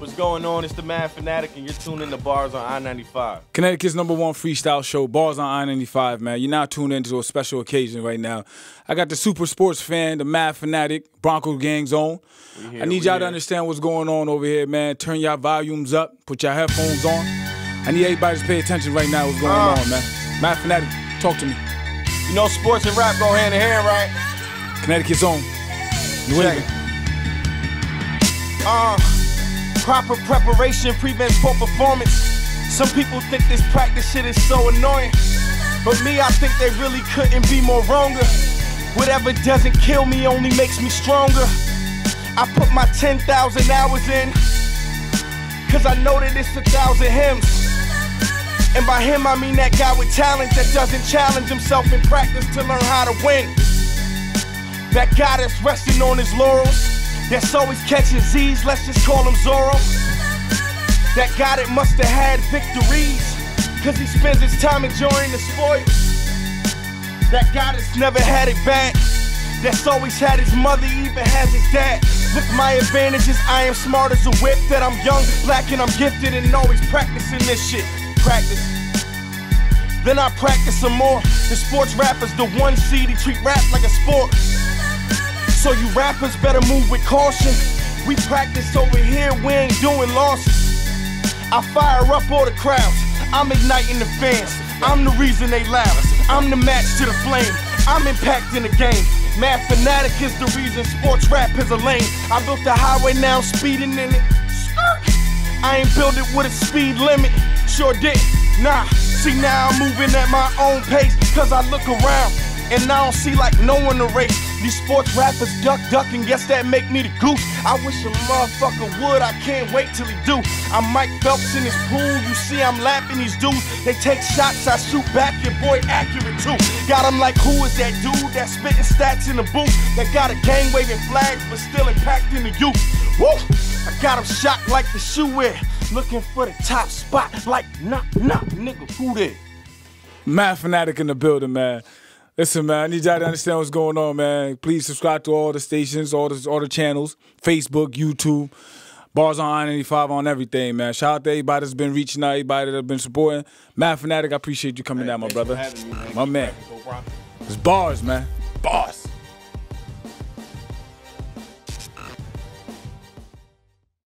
What's going on? It's the Mad Fanatic, and you're tuning in to Bars on I-95. Connecticut's number one freestyle show, Bars on I-95, man. You're now tuned into a special occasion right now. I got the super sports fan, the Mad Fanatic, Bronco Gang Zone. I need y'all to understand what's going on over here, man. Turn y'all volumes up, put your headphones on. I need everybody to pay attention right now what's going Uh. on, man. Mad Fanatic, talk to me. You know sports and rap go hand in hand, right? Connecticut's own. New England. Uh, proper preparation prevents poor performance. Some people think this practice shit is so annoying. But me, I think they really couldn't be more wronger. Whatever doesn't kill me only makes me stronger. I put my 10,000 hours in. Cause I know that it's a thousand hymns. And by him, I mean that guy with talent that doesn't challenge himself in practice to learn how to win. That guy that's resting on his laurels, that's always catching Z's, let's just call him Zorro. That guy that must have had victories, cause he spends his time enjoying the spoils. That guy that's never had it bad, that's always had his mother, even has his dad. Look, my advantages, I am smart as a whip, that I'm young, black, and I'm gifted, and always practicing this shit. Practice. Then I practice some more. The sports rappers, the one seed, he treat rap like a sport. So you rappers better move with caution. We practice over here, we ain't doing losses. I fire up all the crowds. I'm igniting the fans. I'm the reason they loud. I'm the match to the flame. I'm impacting the game. Mad fanatic is the reason sports rap is a lane. I built the highway now, speeding in it. I ain't built it with a speed limit. Sure did. Nah. See now I'm moving at my own pace. Cause I look around and I don't see like no one to race. These sports rappers duck, duck, and guess that make me the goose. I wish a motherfucker would, I can't wait till he do. I'm Mike Phelps in his pool, you see I'm lapping these dudes. They take shots, I shoot back, your boy accurate too. Got him like, who is that dude that spitting stats in the booth? That got a gang waving flags, but still impacting the youth. Woo! I got him shocked like the shoe wear. Looking for the top spot, like, nah, nah, nigga, who there? Fanatic in the building, man. Listen, man, I need y'all to understand what's going on, man. Please subscribe to all the stations, all the all the channels, Facebook, YouTube, Bars on I-95 on everything, man. Shout out to everybody that's been reaching out, everybody that's been supporting. Mad Fanatic, I appreciate you coming down, my brother. My man. It's bars, man. Bars.